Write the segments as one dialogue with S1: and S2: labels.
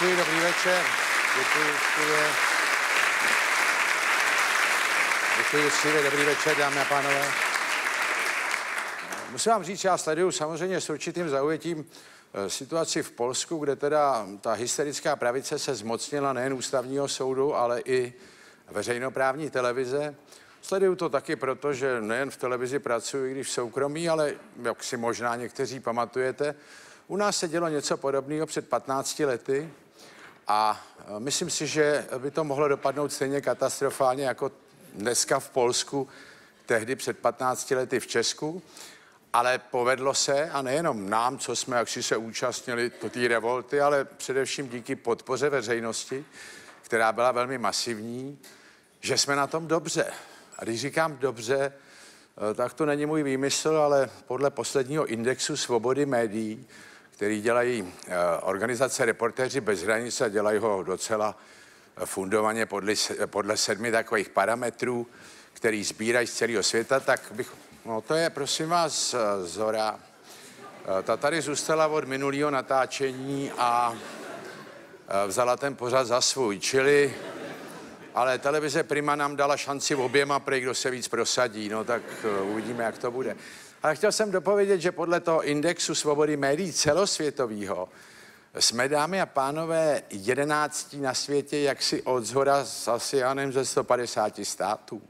S1: večer. Děkuji, děkuji. Děkuji, Steve. Dobrý večer, dámy a pánové. Musím vám říct, já sleduju samozřejmě s určitým zaujetím eh, situaci v Polsku, kde teda ta hysterická pravice se zmocnila nejen ústavního soudu, ale i veřejnoprávní televize. Sleduju to taky proto, že nejen v televizi pracuji, když v soukromí, ale jak si možná někteří pamatujete, u nás se dělo něco podobného před 15 lety a e, myslím si, že by to mohlo dopadnout stejně katastrofálně jako dneska v Polsku, tehdy před 15 lety v Česku. Ale povedlo se, a nejenom nám, co jsme jaksi se účastnili té revolty, ale především díky podpoře veřejnosti, která byla velmi masivní, že jsme na tom dobře. A když říkám dobře, eh, tak to není můj výmysl, ale podle posledního indexu svobody médií, který dělají eh, organizace Reportéři bez hranic a dělají ho docela eh, fundovaně podle, podle sedmi takových parametrů, který sbírají z celého světa, tak bych, no to je prosím vás Zora. Ta tady zůstala od minulého natáčení a vzala ten pořad za svůj, čili ale televize Prima nám dala šanci oběma, prej kdo se víc prosadí, no tak uvidíme, jak to bude. Ale chtěl jsem dopovědět, že podle toho indexu svobody médií celosvětového jsme, dámy a pánové, jedenáctí na světě, jak si od zhora s nevím, ze 150 států.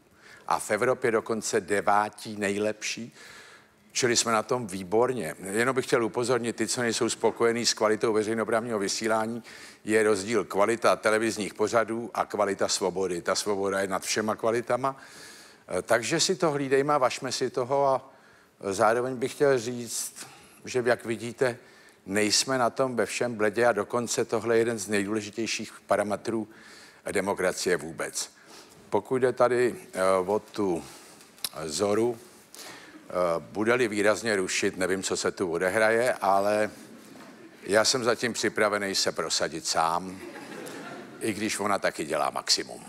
S1: A v Evropě dokonce devátí nejlepší. Čili jsme na tom výborně. Jenom bych chtěl upozornit ty, co nejsou spokojení s kvalitou veřejnoprávního vysílání, je rozdíl kvalita televizních pořadů a kvalita svobody. Ta svoboda je nad všema kvalitama. E, takže si to hlídejme vašme si toho a zároveň bych chtěl říct, že jak vidíte, nejsme na tom ve všem bledě a dokonce tohle je jeden z nejdůležitějších parametrů demokracie vůbec. Pokud jde tady uh, o tu Zoru, Eh, bude-li výrazně rušit, nevím, co se tu odehraje, ale já jsem zatím připravený se prosadit sám, i když ona taky dělá maximum.